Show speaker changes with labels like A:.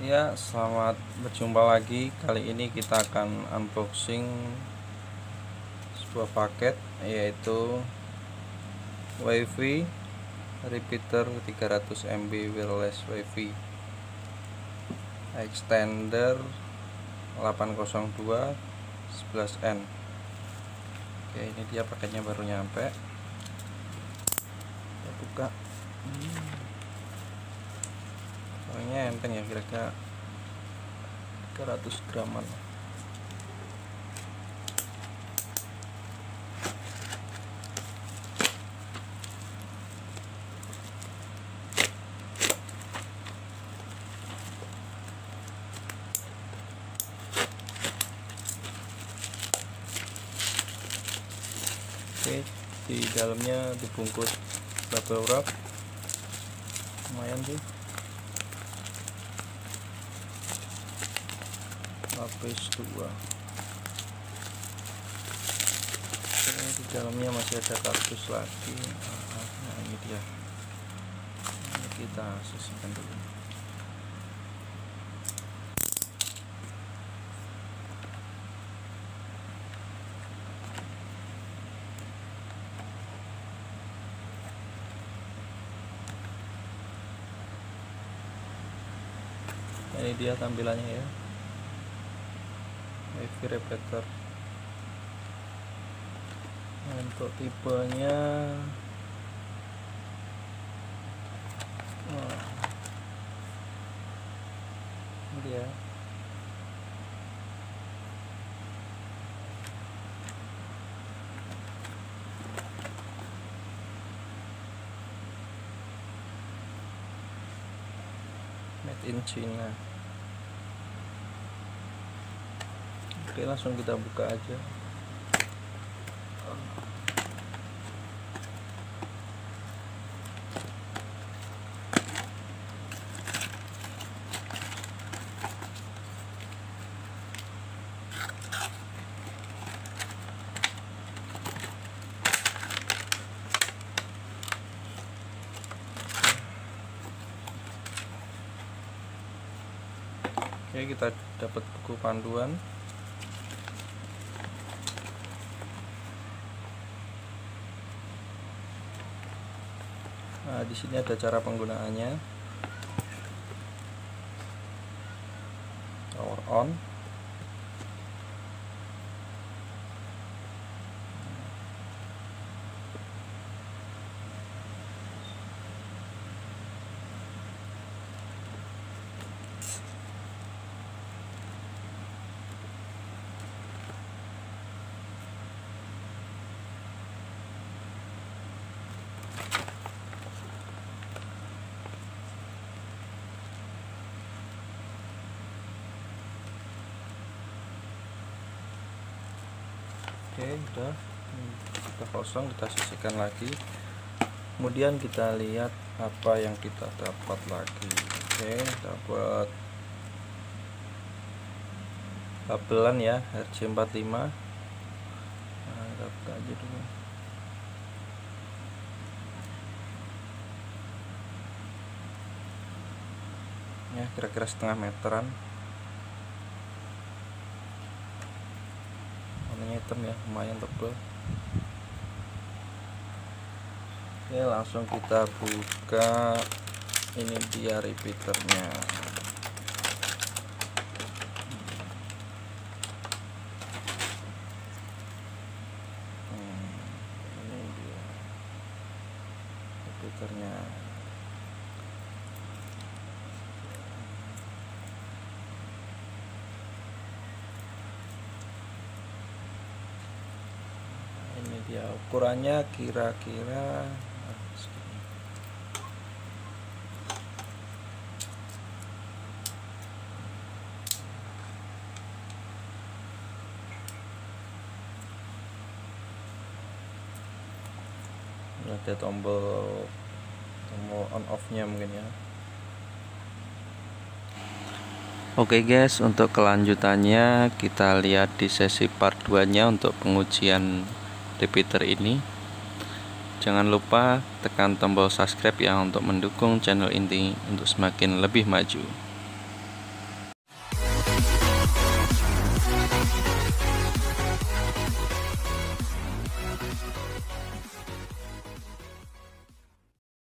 A: Ya, selamat berjumpa lagi. Kali ini kita akan unboxing sebuah paket yaitu WiFi repeater 300 MB wireless WiFi extender 802 11N. Oke, ini dia paketnya baru nyampe. Kita buka. Hmm enteng ya kira-kira 300 graman. Oke, di dalamnya dibungkus bubble wrap. Lumayan sih lapis 2 Oke, di dalamnya masih ada kardus lagi. Nah ini dia. Ini kita sisihkan dulu. Ini dia tampilannya ya wifi repeater. Untuk tipenya dia. Made in China oke langsung kita buka aja. Oke, kita dapat buku panduan Nah, di sini ada cara penggunaannya. Power on. Oke udah. Kita kosong kita sisihkan lagi. Kemudian kita lihat apa yang kita dapat lagi. Oke dapat kabelan ya RJ45 nah, aja dulu. Ya kira-kira setengah meteran hitam ya lumayan tebal oke langsung kita buka ini dia repeaternya. Hmm, ini dia repeaternya ini dia ukurannya kira-kira ada tombol tombol on off nya mungkin ya. Oke okay guys, untuk kelanjutannya kita lihat di sesi part 2 nya untuk pengujian repeater ini. Jangan lupa tekan tombol subscribe ya untuk mendukung channel ini untuk semakin lebih maju.